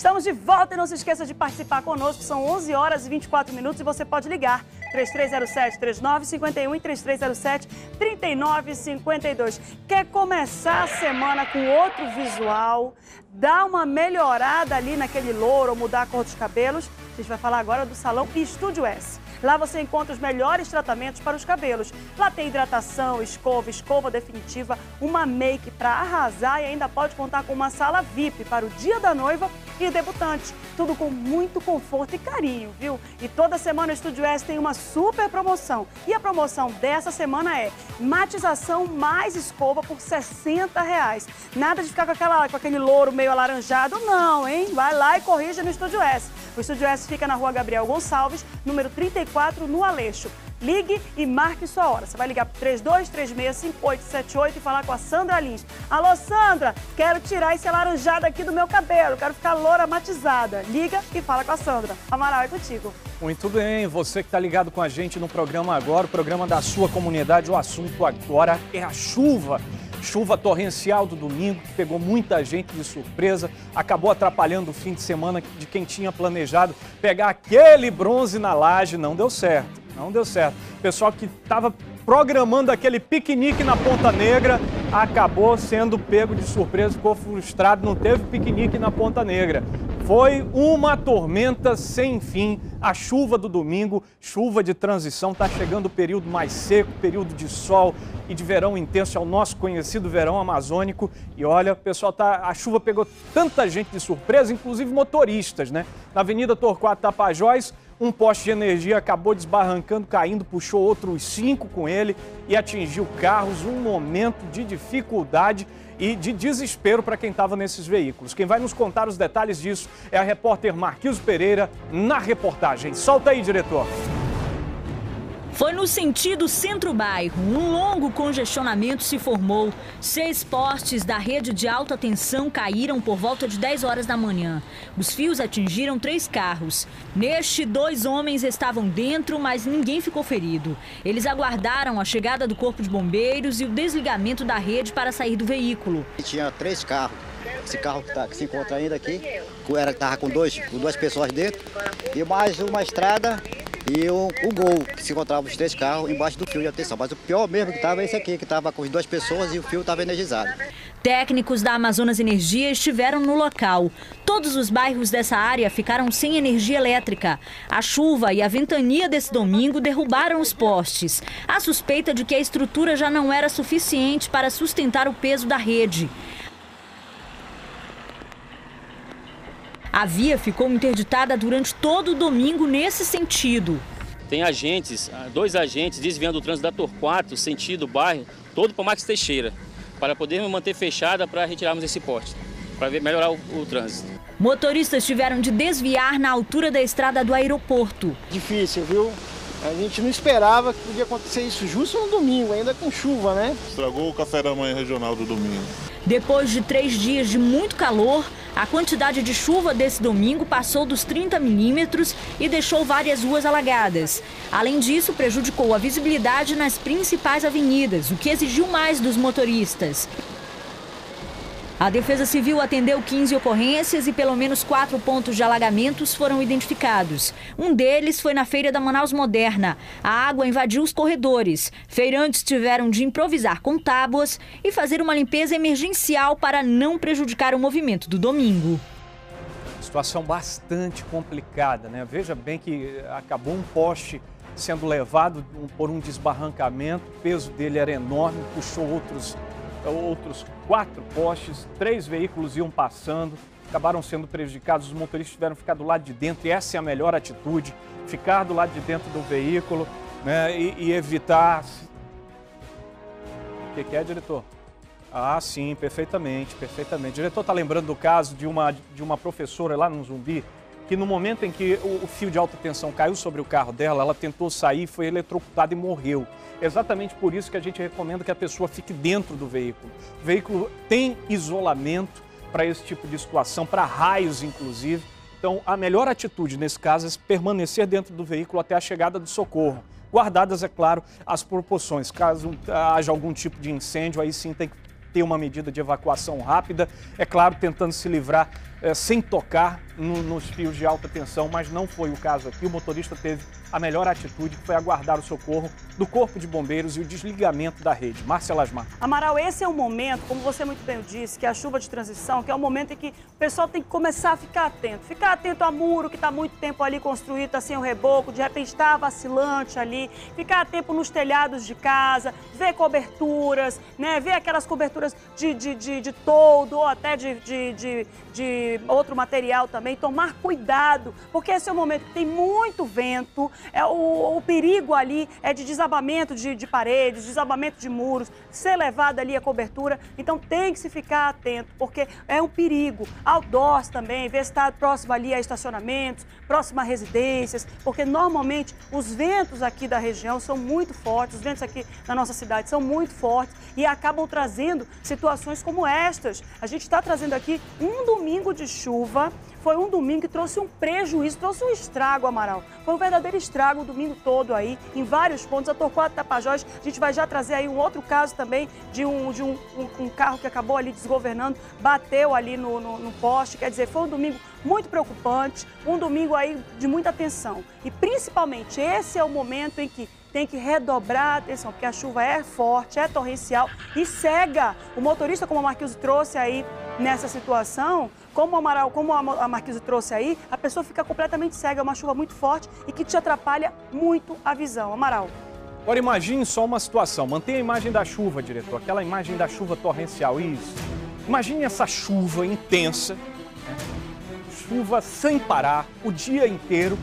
Estamos de volta e não se esqueça de participar conosco. São 11 horas e 24 minutos e você pode ligar 3307-3951 e 3307-3952. Quer começar a semana com outro visual, dar uma melhorada ali naquele louro ou mudar a cor dos cabelos? A gente vai falar agora do Salão Estúdio S. Lá você encontra os melhores tratamentos para os cabelos. Lá tem hidratação, escova, escova definitiva, uma make para arrasar e ainda pode contar com uma sala VIP para o dia da noiva e debutante. Tudo com muito conforto e carinho, viu? E toda semana o Estúdio S tem uma super promoção. E a promoção dessa semana é matização mais escova por 60 reais. Nada de ficar com, aquela, com aquele louro meio alaranjado, não, hein? Vai lá e corrija no Estúdio S. O Estúdio S fica na rua Gabriel Gonçalves, número 34, no Aleixo. Ligue e marque sua hora. Você vai ligar para 32365878 e falar com a Sandra Lins. Alô, Sandra, quero tirar esse alaranjado aqui do meu cabelo, quero ficar loura matizada. Liga e fala com a Sandra. Amaral, é contigo. Muito bem, você que está ligado com a gente no programa agora, o programa da sua comunidade, o assunto agora é a chuva. Chuva torrencial do domingo, que pegou muita gente de surpresa, acabou atrapalhando o fim de semana de quem tinha planejado pegar aquele bronze na laje, não deu certo, não deu certo. Pessoal que estava programando aquele piquenique na Ponta Negra, acabou sendo pego de surpresa, ficou frustrado, não teve piquenique na Ponta Negra. Foi uma tormenta sem fim. A chuva do domingo, chuva de transição, está chegando o período mais seco, período de sol e de verão intenso, é o nosso conhecido verão amazônico. E olha, pessoal, tá, a chuva pegou tanta gente de surpresa, inclusive motoristas, né? Na Avenida Torquato Tapajós, um poste de energia acabou desbarrancando, caindo, puxou outros cinco com ele e atingiu carros. Um momento de dificuldade e de desespero para quem estava nesses veículos. Quem vai nos contar os detalhes disso é a repórter Marquinhos Pereira na reportagem. Solta aí, diretor. Foi no sentido centro-bairro. Um longo congestionamento se formou. Seis postes da rede de alta tensão caíram por volta de 10 horas da manhã. Os fios atingiram três carros. Neste, dois homens estavam dentro, mas ninguém ficou ferido. Eles aguardaram a chegada do corpo de bombeiros e o desligamento da rede para sair do veículo. Tinha três carros. Esse carro que, tá, que se encontra ainda aqui, era, tava com, dois, com duas pessoas dentro e mais uma estrada e o, o gol, que se encontrava os três carros embaixo do fio de atenção. Mas o pior mesmo que estava é esse aqui, que estava com as duas pessoas e o fio estava energizado. Técnicos da Amazonas Energia estiveram no local. Todos os bairros dessa área ficaram sem energia elétrica. A chuva e a ventania desse domingo derrubaram os postes. A suspeita de que a estrutura já não era suficiente para sustentar o peso da rede. A via ficou interditada durante todo o domingo nesse sentido. Tem agentes, dois agentes desviando o trânsito da Torquato, sentido bairro, todo para Max Teixeira, para podermos manter fechada para retirarmos esse poste, para melhorar o, o trânsito. Motoristas tiveram de desviar na altura da estrada do aeroporto. Difícil, viu? A gente não esperava que podia acontecer isso justo no domingo, ainda com chuva, né? Estragou o café da manhã regional do domingo. Depois de três dias de muito calor, a quantidade de chuva desse domingo passou dos 30 milímetros e deixou várias ruas alagadas. Além disso, prejudicou a visibilidade nas principais avenidas, o que exigiu mais dos motoristas. A Defesa Civil atendeu 15 ocorrências e pelo menos quatro pontos de alagamentos foram identificados. Um deles foi na Feira da Manaus Moderna. A água invadiu os corredores. Feirantes tiveram de improvisar com tábuas e fazer uma limpeza emergencial para não prejudicar o movimento do domingo. Situação bastante complicada, né? Veja bem que acabou um poste sendo levado por um desbarrancamento, o peso dele era enorme, puxou outros outros quatro postes, três veículos iam passando, acabaram sendo prejudicados, os motoristas tiveram que ficar do lado de dentro, e essa é a melhor atitude, ficar do lado de dentro do veículo né, e, e evitar... O que, que é, diretor? Ah, sim, perfeitamente, perfeitamente. O diretor está lembrando do caso de uma, de uma professora lá no Zumbi, que no momento em que o, fio de alta tensão caiu sobre o carro dela, ela tentou sair, foi eletrocutada e morreu. Exatamente por isso que a gente recomenda que a pessoa fique dentro do veículo. O veículo tem isolamento para esse tipo de situação, para raios inclusive. Então, a melhor atitude nesse caso é permanecer dentro do veículo até a chegada do socorro. Guardadas, é claro, as proporções. Caso haja algum tipo de incêndio, aí sim tem que ter uma medida de evacuação rápida. É claro, tentando se livrar é, sem tocar no, nos fios de alta tensão, mas não foi o caso aqui. O motorista teve a melhor atitude, que foi aguardar o socorro do Corpo de Bombeiros e o desligamento da rede. Márcia Lasmar. Amaral, esse é o momento, como você muito bem disse, que é a chuva de transição, que é o momento em que o pessoal tem que começar a ficar atento. Ficar atento a muro que está muito tempo ali construído, está sem o reboco, de repente está vacilante ali. Ficar atento nos telhados de casa, ver coberturas, né? ver aquelas coberturas de, de, de, de toldo ou até de, de, de, de outro material também. Tomar cuidado, porque esse é o momento que tem muito vento, é, o, o perigo ali é de desabamento de, de paredes, desabamento de muros, ser levado ali a cobertura. Então tem que se ficar atento, porque é um perigo. Outdoors também, ver se está próximo ali a estacionamentos, próximo a residências, porque normalmente os ventos aqui da região são muito fortes, os ventos aqui na nossa cidade são muito fortes e acabam trazendo situações como estas. A gente está trazendo aqui um domingo de chuva foi um domingo que trouxe um prejuízo, trouxe um estrago, Amaral. Foi um verdadeiro estrago o domingo todo aí, em vários pontos. A Torquato Tapajós, a gente vai já trazer aí um outro caso também de um, de um, um, um carro que acabou ali desgovernando, bateu ali no, no, no poste. Quer dizer, foi um domingo muito preocupante, um domingo aí de muita atenção. E principalmente esse é o momento em que tem que redobrar a atenção, porque a chuva é forte, é torrencial e cega. O motorista, como o Marquinhos trouxe aí nessa situação, como Amaral, como a Marquise trouxe aí, a pessoa fica completamente cega, é uma chuva muito forte e que te atrapalha muito a visão. Amaral. Agora imagine só uma situação, mantenha a imagem da chuva, diretor, aquela imagem da chuva torrencial, isso. Imagine essa chuva intensa, né? chuva sem parar, o dia inteiro,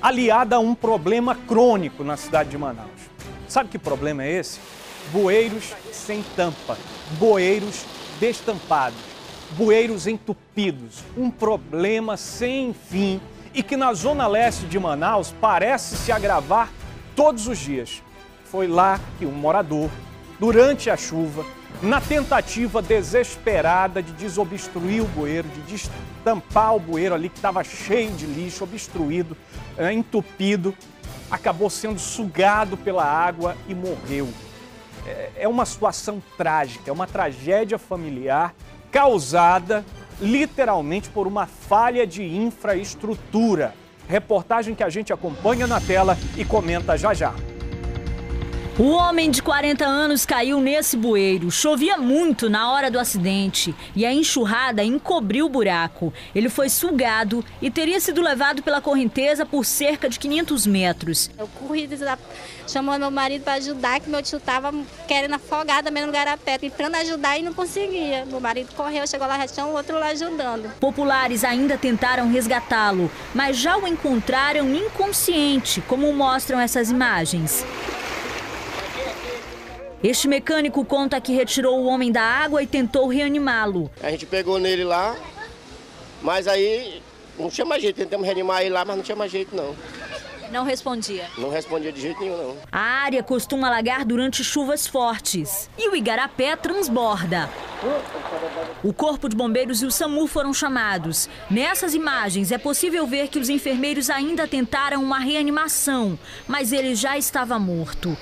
aliada a um problema crônico na cidade de Manaus. Sabe que problema é esse? Bueiros sem tampa, bueiros destampados bueiros entupidos, um problema sem fim e que na zona leste de Manaus parece se agravar todos os dias. Foi lá que um morador, durante a chuva, na tentativa desesperada de desobstruir o bueiro, de destampar o bueiro ali que estava cheio de lixo, obstruído, é, entupido, acabou sendo sugado pela água e morreu. É, é uma situação trágica, é uma tragédia familiar causada literalmente por uma falha de infraestrutura. Reportagem que a gente acompanha na tela e comenta já já. O homem de 40 anos caiu nesse bueiro. Chovia muito na hora do acidente e a enxurrada encobriu o buraco. Ele foi sugado e teria sido levado pela correnteza por cerca de 500 metros. Eu corri chamando meu marido para ajudar, que meu tio estava querendo afogar também no garapé, tentando ajudar e não conseguia. Meu marido correu, chegou lá, já tinha um outro lá ajudando. Populares ainda tentaram resgatá-lo, mas já o encontraram inconsciente, como mostram essas imagens. Este mecânico conta que retirou o homem da água e tentou reanimá-lo. A gente pegou nele lá, mas aí não tinha mais jeito. Tentamos reanimar ele lá, mas não tinha mais jeito não. Não respondia? Não respondia de jeito nenhum, não. A área costuma alagar durante chuvas fortes e o igarapé transborda. O Corpo de Bombeiros e o SAMU foram chamados. Nessas imagens é possível ver que os enfermeiros ainda tentaram uma reanimação, mas ele já estava morto.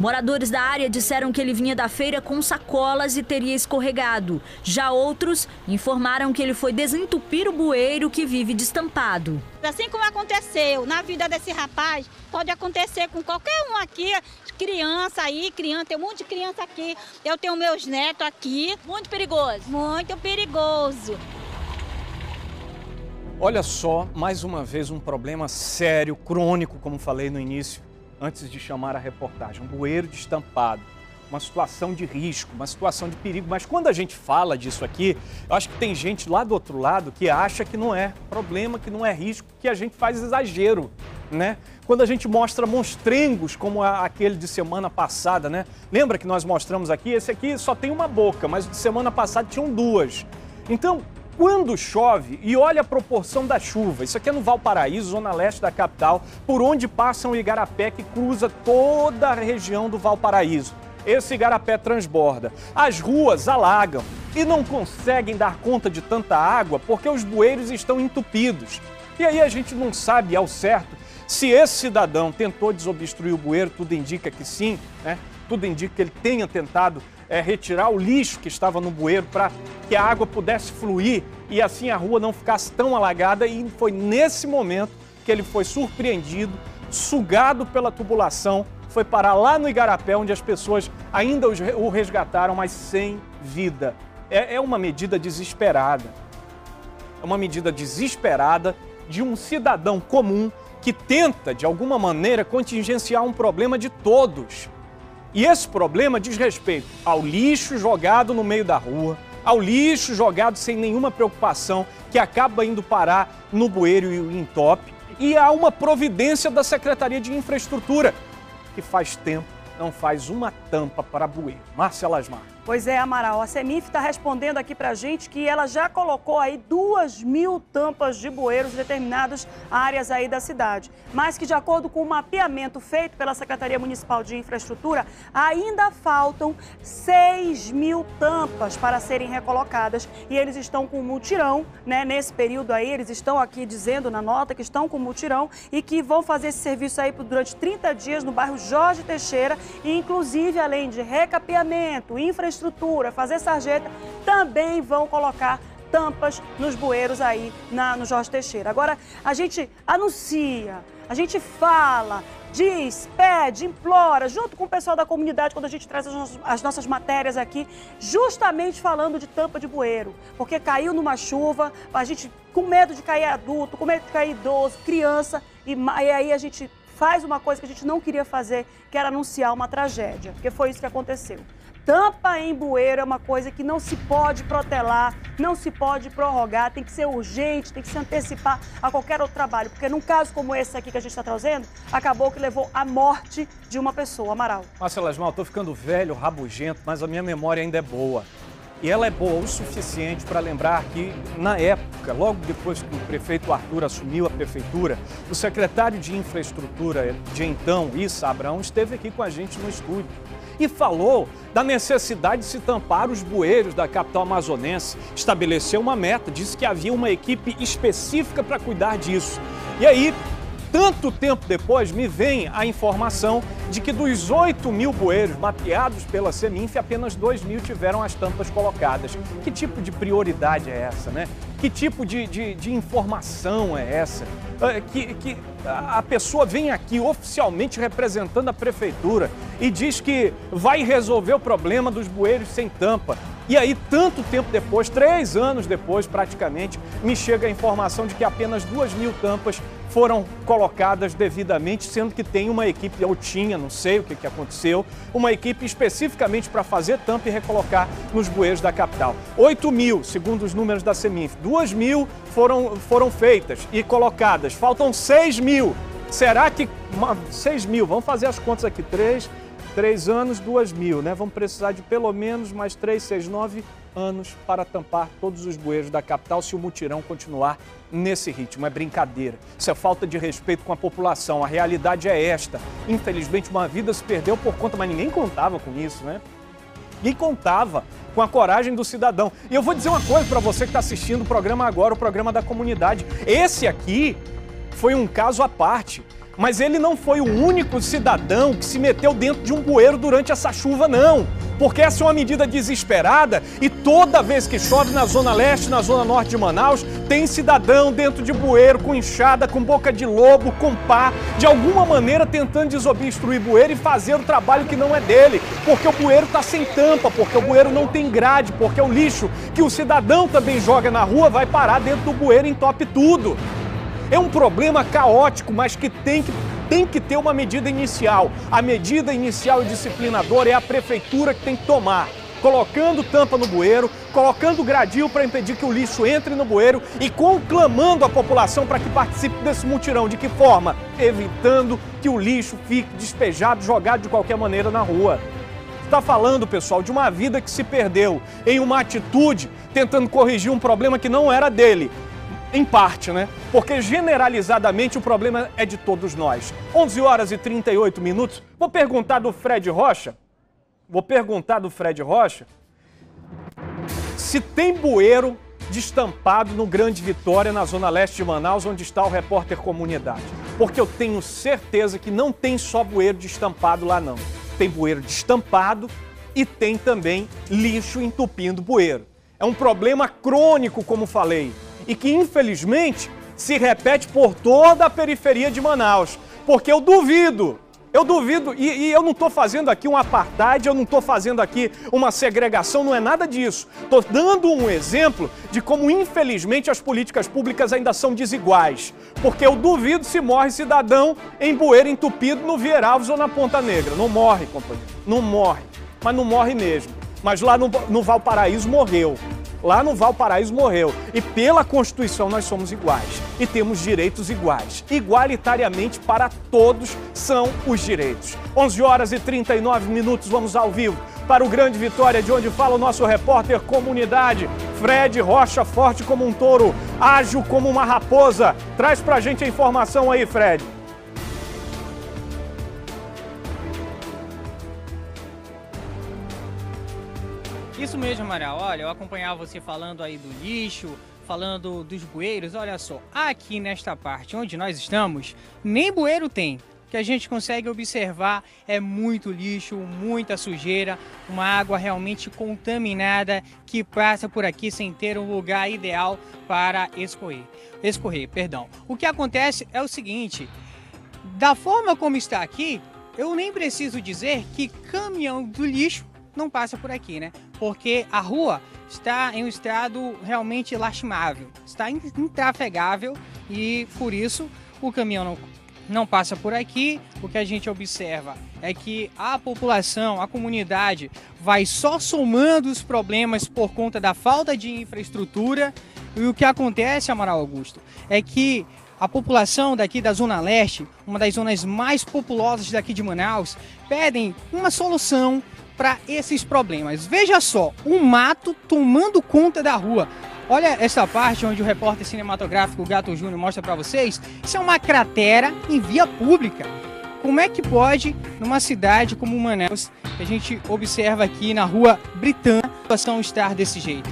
Moradores da área disseram que ele vinha da feira com sacolas e teria escorregado. Já outros informaram que ele foi desentupir o bueiro que vive destampado. Assim como aconteceu na vida desse rapaz, pode acontecer com qualquer um aqui, criança aí, criança, tem um monte de criança aqui. Eu tenho meus netos aqui. Muito perigoso. Muito perigoso. Olha só, mais uma vez um problema sério, crônico, como falei no início antes de chamar a reportagem. Um bueiro destampado, uma situação de risco, uma situação de perigo. Mas quando a gente fala disso aqui, eu acho que tem gente lá do outro lado que acha que não é problema, que não é risco, que a gente faz exagero, né? Quando a gente mostra monstrengos como aquele de semana passada, né? Lembra que nós mostramos aqui? Esse aqui só tem uma boca, mas de semana passada tinham duas. Então, quando chove, e olha a proporção da chuva, isso aqui é no Valparaíso, zona leste da capital, por onde passa o igarapé que cruza toda a região do Valparaíso. Esse igarapé transborda. As ruas alagam e não conseguem dar conta de tanta água porque os bueiros estão entupidos. E aí a gente não sabe ao certo se esse cidadão tentou desobstruir o bueiro, tudo indica que sim, né? Tudo indica que ele tenha tentado é, retirar o lixo que estava no bueiro para que a água pudesse fluir e assim a rua não ficasse tão alagada. E foi nesse momento que ele foi surpreendido, sugado pela tubulação, foi parar lá no Igarapé, onde as pessoas ainda o resgataram, mas sem vida. É, é uma medida desesperada. É uma medida desesperada de um cidadão comum que tenta, de alguma maneira, contingenciar um problema de todos. E esse problema diz respeito ao lixo jogado no meio da rua, ao lixo jogado sem nenhuma preocupação, que acaba indo parar no bueiro e entope, e há uma providência da Secretaria de Infraestrutura, que faz tempo não faz uma tampa para bueiro. Marcela Asmar. Pois é, Amaral. A Semif está respondendo aqui para a gente que ela já colocou aí duas mil tampas de bueiros em determinadas áreas aí da cidade. Mas que, de acordo com o mapeamento feito pela Secretaria Municipal de Infraestrutura, ainda faltam 6 mil tampas para serem recolocadas. E eles estão com mutirão, né? Nesse período aí, eles estão aqui dizendo na nota que estão com mutirão e que vão fazer esse serviço aí durante 30 dias no bairro Jorge Teixeira. E, inclusive, além de recapeamento, infraestrutura, estrutura, fazer sarjeta, também vão colocar tampas nos bueiros aí na, no Jorge Teixeira. Agora, a gente anuncia, a gente fala, diz, pede, implora, junto com o pessoal da comunidade, quando a gente traz as, as nossas matérias aqui, justamente falando de tampa de bueiro. Porque caiu numa chuva, a gente com medo de cair adulto, com medo de cair idoso, criança, e, e aí a gente faz uma coisa que a gente não queria fazer, que era anunciar uma tragédia, porque foi isso que aconteceu. Tampa em bueiro é uma coisa que não se pode protelar, não se pode prorrogar, tem que ser urgente, tem que se antecipar a qualquer outro trabalho. Porque num caso como esse aqui que a gente está trazendo, acabou que levou à morte de uma pessoa, Amaral. Marcelo Asmal, tô ficando velho, rabugento, mas a minha memória ainda é boa. E ela é boa o suficiente para lembrar que, na época, logo depois que o prefeito Arthur assumiu a prefeitura, o secretário de infraestrutura de então, Issa Abrão, esteve aqui com a gente no estúdio e falou da necessidade de se tampar os bueiros da capital amazonense. Estabeleceu uma meta, disse que havia uma equipe específica para cuidar disso. E aí, tanto tempo depois, me vem a informação de que dos 8 mil bueiros mapeados pela Seminf, apenas 2 mil tiveram as tampas colocadas. Que tipo de prioridade é essa, né? Que tipo de, de, de informação é essa? Ah, que, que a pessoa vem aqui oficialmente representando a prefeitura e diz que vai resolver o problema dos bueiros sem tampa. E aí, tanto tempo depois, três anos depois praticamente, me chega a informação de que apenas duas mil tampas foram colocadas devidamente, sendo que tem uma equipe, ou tinha, não sei o que, que aconteceu, uma equipe especificamente para fazer tampa e recolocar nos bueiros da capital. 8 mil, segundo os números da Seminf, 2 mil foram, foram feitas e colocadas, faltam 6 mil. Será que. 6 mil, vamos fazer as contas aqui, 3, Três anos, duas mil, né? Vamos precisar de pelo menos mais três, seis, nove anos para tampar todos os bueiros da capital se o mutirão continuar nesse ritmo. É brincadeira. Isso é falta de respeito com a população. A realidade é esta. Infelizmente, uma vida se perdeu por conta, mas ninguém contava com isso, né? Ninguém contava com a coragem do cidadão. E eu vou dizer uma coisa para você que está assistindo o programa agora, o programa da comunidade. Esse aqui foi um caso à parte. Mas ele não foi o único cidadão que se meteu dentro de um bueiro durante essa chuva, não. Porque essa é uma medida desesperada e toda vez que chove na zona leste, na zona norte de Manaus, tem cidadão dentro de bueiro com enxada, com boca de lobo, com pá, de alguma maneira tentando desobstruir bueiro e fazer o trabalho que não é dele. Porque o bueiro está sem tampa, porque o bueiro não tem grade, porque o lixo que o cidadão também joga na rua vai parar dentro do bueiro e entope tudo. É um problema caótico, mas que tem que tem que ter uma medida inicial. A medida inicial e disciplinadora é a prefeitura que tem que tomar colocando tampa no bueiro, colocando gradil para impedir que o lixo entre no bueiro e conclamando a população para que participe desse mutirão. De que forma? Evitando que o lixo fique despejado, jogado de qualquer maneira na rua. Está falando, pessoal, de uma vida que se perdeu em uma atitude tentando corrigir um problema que não era dele. Em parte, né? Porque generalizadamente o problema é de todos nós. 11 horas e 38 minutos. Vou perguntar do Fred Rocha. Vou perguntar do Fred Rocha se tem bueiro destampado no Grande Vitória, na zona leste de Manaus, onde está o repórter comunidade. Porque eu tenho certeza que não tem só bueiro destampado lá não. Tem bueiro destampado e tem também lixo entupindo bueiro. É um problema crônico, como falei, e que infelizmente se repete por toda a periferia de Manaus. Porque eu duvido eu duvido, e, e eu não estou fazendo aqui um apartheid, eu não estou fazendo aqui uma segregação, não é nada disso. Estou dando um exemplo de como, infelizmente, as políticas públicas ainda são desiguais. Porque eu duvido se morre cidadão em bueiro entupido no Vieralves ou na Ponta Negra. Não morre, companheiro. Não morre. Mas não morre mesmo. Mas lá no, no Valparaíso morreu lá no Valparaíso morreu. E pela Constituição nós somos iguais e temos direitos iguais. Igualitariamente para todos são os direitos. 11 horas e 39 minutos, vamos ao vivo para o Grande Vitória, de onde fala o nosso repórter comunidade, Fred Rocha, forte como um touro, ágil como uma raposa. Traz pra gente a informação aí, Fred. Mesmo, Amaral. Olha, eu acompanhava você falando aí do lixo, falando dos bueiros. Olha só, aqui nesta parte onde nós estamos, nem bueiro tem. O que a gente consegue observar é muito lixo, muita sujeira, uma água realmente contaminada que passa por aqui sem ter um lugar ideal para escorrer. Escorrer, perdão. O que acontece é o seguinte: da forma como está aqui, eu nem preciso dizer que caminhão do lixo não passa por aqui, né? Porque a rua está em um estado realmente lastimável, está intrafegável e por isso o caminhão não, não passa por aqui. O que a gente observa é que a população, a comunidade, vai só somando os problemas por conta da falta de infraestrutura. E o que acontece, Amaral Augusto, é que a população daqui da Zona Leste, uma das zonas mais populosas daqui de Manaus, pedem uma solução para esses problemas. Veja só, o mato tomando conta da rua. Olha essa parte onde o repórter cinematográfico Gato Júnior mostra para vocês. Isso é uma cratera em via pública. Como é que pode, numa cidade como Manaus, que a gente observa aqui na rua Britânia, a situação estar desse jeito?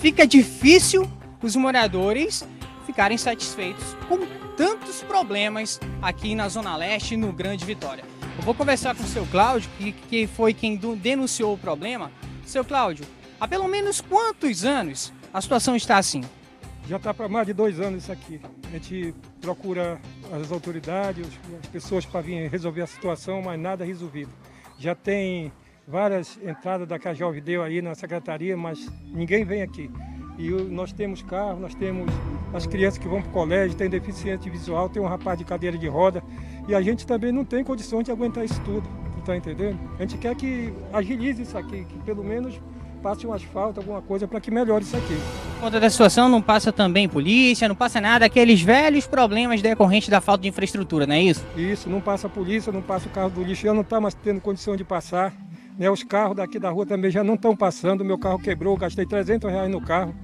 Fica difícil os moradores ficarem satisfeitos com tantos problemas aqui na Zona Leste, no Grande Vitória. Eu vou conversar com o seu Cláudio, que, que foi quem denunciou o problema. Seu Cláudio, há pelo menos quantos anos a situação está assim? Já está para mais de dois anos isso aqui. A gente procura as autoridades, as pessoas para vir resolver a situação, mas nada resolvido. Já tem várias entradas da Cajal deu aí na secretaria, mas ninguém vem aqui. E nós temos carro, nós temos as crianças que vão para o colégio, tem deficiente visual, tem um rapaz de cadeira de roda. E a gente também não tem condições de aguentar isso tudo, tá entendendo? A gente quer que agilize isso aqui, que pelo menos passe um asfalto, alguma coisa para que melhore isso aqui. Conta da situação não passa também polícia, não passa nada, aqueles velhos problemas decorrentes da falta de infraestrutura, não é isso? Isso, não passa a polícia, não passa o carro do lixo, já não está mais tendo condição de passar. Né? Os carros daqui da rua também já não estão passando, meu carro quebrou, gastei 300 reais no carro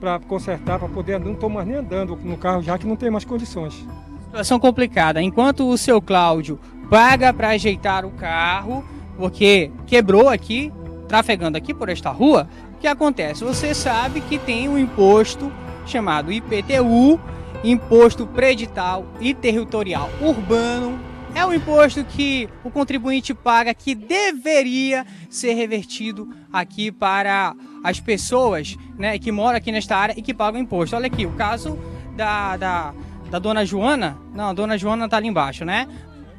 para consertar, para poder, não estou mais nem andando no carro já que não tem mais condições. Situação complicada. Enquanto o seu Cláudio paga para ajeitar o carro, porque quebrou aqui, trafegando aqui por esta rua, o que acontece? Você sabe que tem um imposto chamado IPTU, Imposto Predital e Territorial Urbano. É um imposto que o contribuinte paga que deveria ser revertido aqui para as pessoas né, que moram aqui nesta área e que pagam imposto. Olha aqui, o caso da, da da dona Joana? Não, a dona Joana tá ali embaixo, né?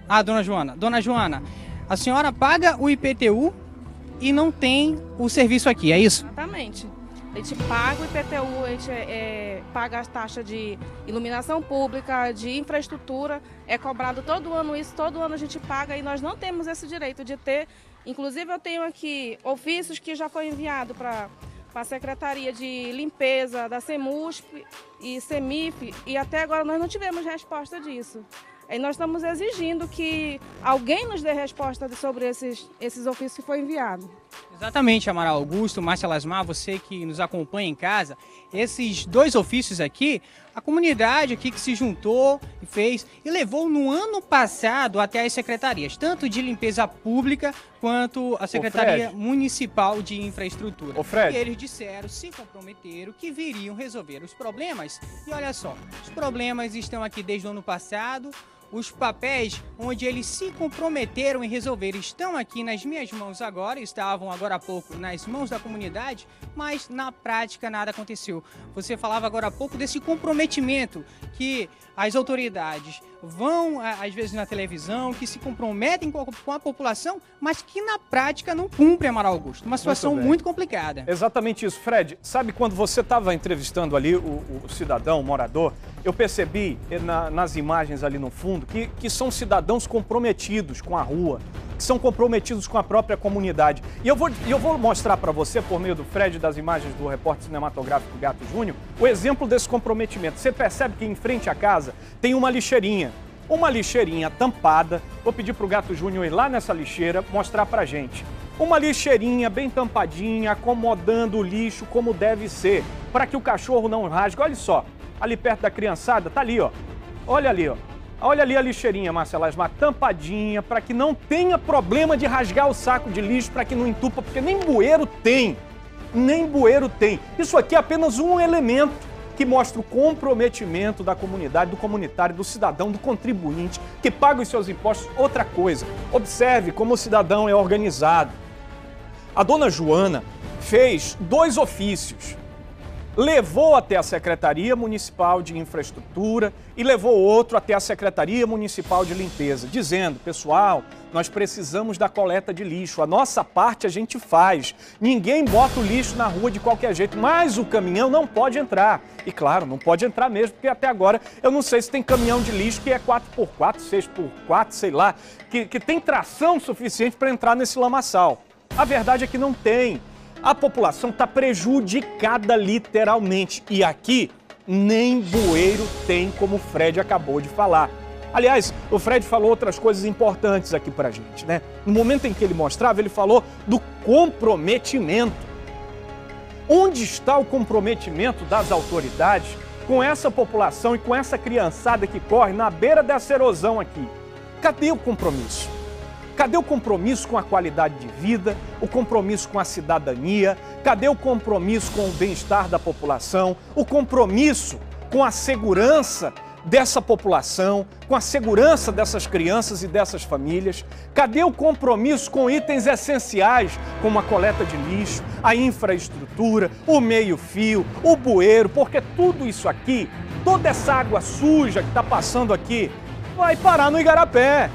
Ah, dona Joana. Dona Joana, a senhora paga o IPTU e não tem o serviço aqui, é isso? Exatamente. A gente paga o IPTU, a gente é, é, paga as taxas de iluminação pública, de infraestrutura, é cobrado todo ano isso, todo ano a gente paga e nós não temos esse direito de ter. Inclusive eu tenho aqui ofícios que já foi enviado para para a Secretaria de Limpeza da CEMUSP e CEMIF e até agora nós não tivemos resposta disso. E nós estamos exigindo que alguém nos dê resposta sobre esses, esses ofícios que foi enviado. Exatamente, Amaral Augusto, Márcia Lasmar, você que nos acompanha em casa, esses dois ofícios aqui, a comunidade aqui que se juntou e fez e levou no ano passado até as secretarias, tanto de limpeza pública quanto a Secretaria Municipal de Infraestrutura. Ô Fred. E eles disseram, se comprometeram que viriam resolver os problemas. E olha só, os problemas estão aqui desde o ano passado, os papéis onde eles se comprometeram em resolver estão aqui nas minhas mãos agora, estavam agora há pouco nas mãos da comunidade, mas na prática nada aconteceu. Você falava agora há pouco desse comprometimento que as autoridades vão às vezes na televisão, que se comprometem com a, população, mas que na prática não cumprem, Amaral Augusto. Uma situação muito, muito complicada. Exatamente isso. Fred, sabe quando você estava entrevistando ali o, o, cidadão, o morador, eu percebi eh, na, nas imagens ali no fundo que, que são cidadãos comprometidos com a rua, que são comprometidos com a própria comunidade. E eu vou, eu vou mostrar para você, por meio do Fred, das imagens do repórter cinematográfico Gato Júnior, o exemplo desse comprometimento. Você percebe que em frente à casa tem uma lixeirinha. Uma lixeirinha tampada. Vou pedir para o Gato Júnior ir lá nessa lixeira mostrar para gente. Uma lixeirinha bem tampadinha, acomodando o lixo como deve ser, para que o cachorro não rasgue. Olha só, ali perto da criançada, tá ali, ó. Olha ali, ó. Olha ali a lixeirinha, Marcela Asmar, tampadinha, para que não tenha problema de rasgar o saco de lixo, para que não entupa, porque nem bueiro tem. Nem bueiro tem. Isso aqui é apenas um elemento que mostra o comprometimento da comunidade, do comunitário, do cidadão, do contribuinte, que paga os seus impostos. Outra coisa, observe como o cidadão é organizado. A dona Joana fez dois ofícios levou até a Secretaria Municipal de Infraestrutura e levou outro até a Secretaria Municipal de Limpeza, dizendo: pessoal, nós precisamos da coleta de lixo, a nossa parte a gente faz. Ninguém bota o lixo na rua de qualquer jeito, mas o caminhão não pode entrar. E claro, não pode entrar mesmo, porque até agora eu não sei se tem caminhão de lixo que é 4x4, 6x4, sei lá, que, que tem tração suficiente para entrar nesse lamaçal. A verdade é que não tem a população está prejudicada literalmente. E aqui nem bueiro tem, como o Fred acabou de falar. Aliás, o Fred falou outras coisas importantes aqui para a gente, né? No momento em que ele mostrava, ele falou do comprometimento. Onde está o comprometimento das autoridades com essa população e com essa criançada que corre na beira dessa erosão aqui? Cadê o compromisso? Cadê o compromisso com a qualidade de vida, o compromisso com a cidadania? Cadê o compromisso com o bem-estar da população, o compromisso com a segurança dessa população, com a segurança dessas crianças e dessas famílias? Cadê o compromisso com itens essenciais, como a coleta de lixo, a infraestrutura, o meio-fio, o bueiro? Porque tudo isso aqui, toda essa água suja que está passando aqui, vai parar no Igarapé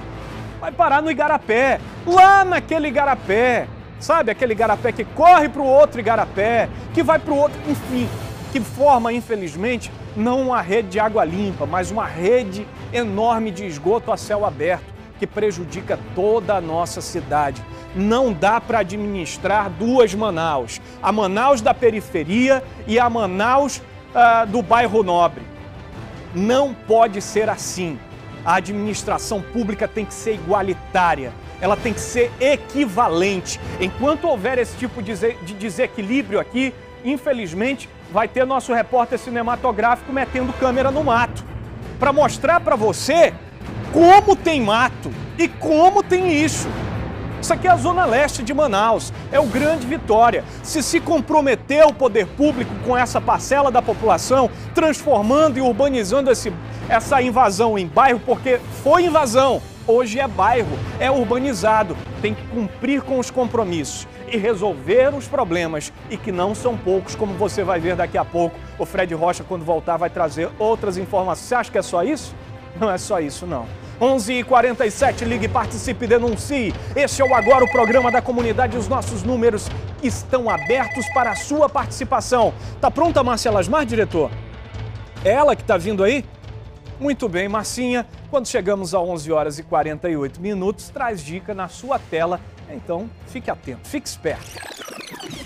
vai parar no Igarapé, lá naquele Igarapé, sabe? Aquele Igarapé que corre para o outro Igarapé, que vai para o outro, enfim, que forma, infelizmente, não uma rede de água limpa, mas uma rede enorme de esgoto a céu aberto que prejudica toda a nossa cidade. Não dá para administrar duas Manaus, a Manaus da periferia e a Manaus uh, do bairro Nobre. Não pode ser assim. A administração pública tem que ser igualitária, ela tem que ser equivalente. Enquanto houver esse tipo de desequilíbrio aqui, infelizmente, vai ter nosso repórter cinematográfico metendo câmera no mato para mostrar para você como tem mato e como tem lixo. Isso aqui é a Zona Leste de Manaus, é o Grande Vitória. Se se comprometeu o poder público com essa parcela da população, transformando e urbanizando esse, essa invasão em bairro, porque foi invasão, hoje é bairro, é urbanizado, tem que cumprir com os compromissos e resolver os problemas, e que não são poucos, como você vai ver daqui a pouco. O Fred Rocha, quando voltar, vai trazer outras informações. Você acha que é só isso? Não é só isso, não. 11h47, ligue, participe, denuncie. Este é o Agora, o programa da comunidade. Os nossos números estão abertos para a sua participação. Tá pronta Márcia Lasmar, diretor? É ela que está vindo aí? Muito bem, Marcinha. Quando chegamos a 11 horas e 48 minutos, traz dica na sua tela. Então, fique atento, fique esperto.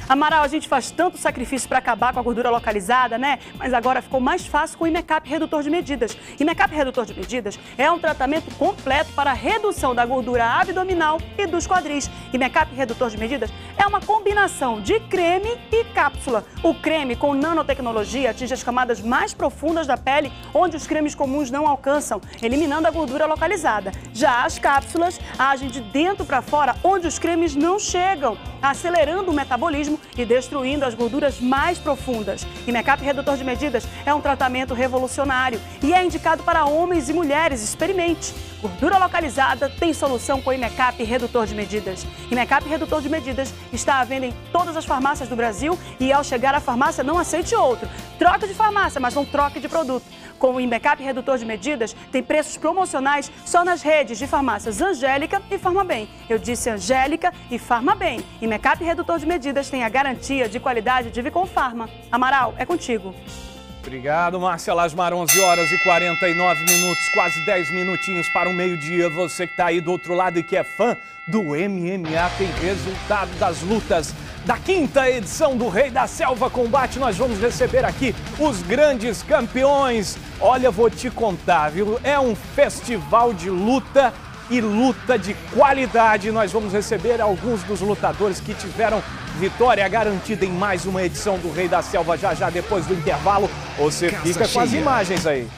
Amaral, a gente faz tanto sacrifício para acabar com a gordura localizada, né? Mas agora ficou mais fácil com o Imecap Redutor de Medidas. Imecap Redutor de Medidas é um tratamento completo para a redução da gordura abdominal e dos quadris. Imecap Redutor de Medidas é uma combinação de creme e cápsula. O creme com nanotecnologia atinge as camadas mais profundas da pele, onde os cremes comuns não alcançam, eliminando a gordura localizada. Já as cápsulas agem de dentro para fora, onde os cremes não chegam, acelerando o metabolismo e destruindo as gorduras mais profundas. E Make Redutor de Medidas é um tratamento revolucionário e é indicado para homens e mulheres. Experimente. Gordura localizada tem solução com Imecap Redutor de Medidas. Imecap Redutor de Medidas está à venda em todas as farmácias do Brasil e ao chegar à farmácia não aceite outro. Troque de farmácia, mas não troque de produto. Com o Imbecap Redutor de Medidas, tem preços promocionais só nas redes de farmácias Angélica e Farmabem. Eu disse Angélica e Farmabem. Imbecap Redutor de Medidas tem a garantia de qualidade de Vicom Farma. Amaral, é contigo. Obrigado, Márcia Lasmar, 11 horas e 49 minutos, quase 10 minutinhos para o meio-dia. Você que está aí do outro lado e que é fã do MMA tem resultado das lutas da quinta edição do Rei da Selva Combate. Nós vamos receber aqui os grandes campeões. Olha, vou te contar, viu? É um festival de luta e luta de qualidade. Nós vamos receber alguns dos lutadores que tiveram vitória garantida em mais uma edição do Rei da Selva já já depois do intervalo. Você Casa fica com as imagens aí.